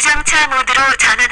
주정차 모드로 전환합니다.